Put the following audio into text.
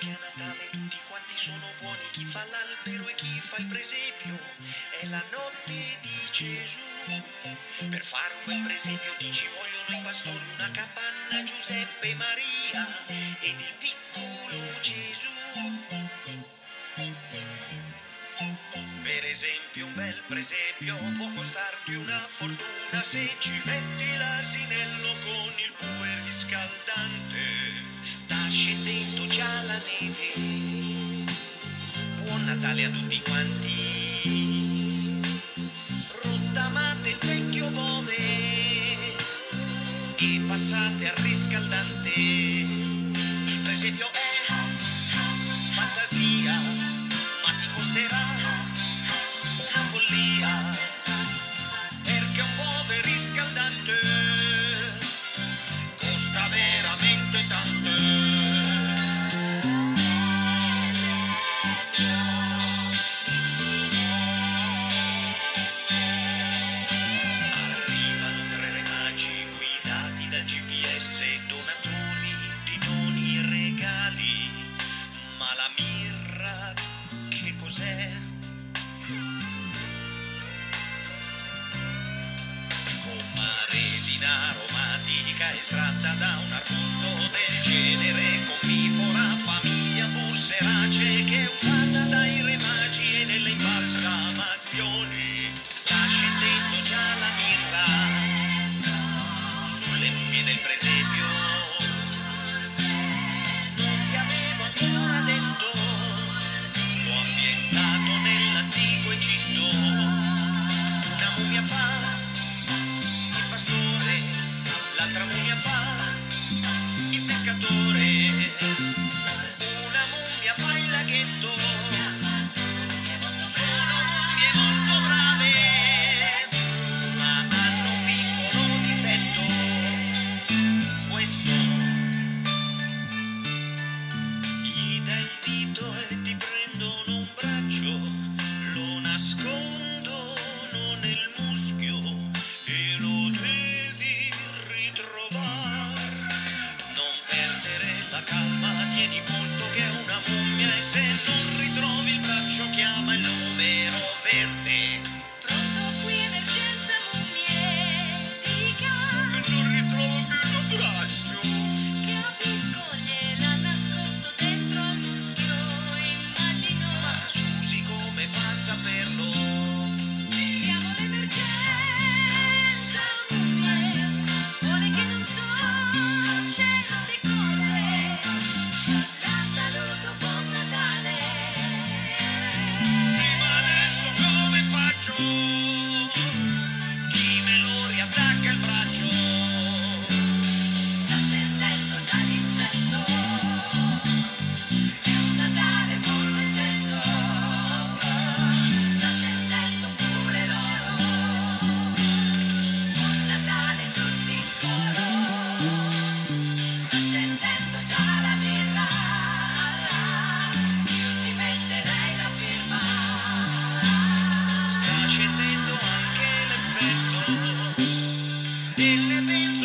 che a Natale tutti quanti sono buoni, chi fa l'albero e chi fa il presepio, è la notte di Gesù. Per fare un bel presepio ti ci vogliono i pastori, una capanna Giuseppe Maria ed il piccolo Gesù. Esempio un bel presepio può costarti una fortuna se ci metti l'asinello con il puer riscaldante. Sta scendendo già la neve. Buon Natale a tutti quanti. Rottamate il vecchio bove e passate al riscaldante. Il presepio è fantasia, done. Aromatica estratta da un arbusto del genere fa se non ritrovi il braccio chiama il numero verde. living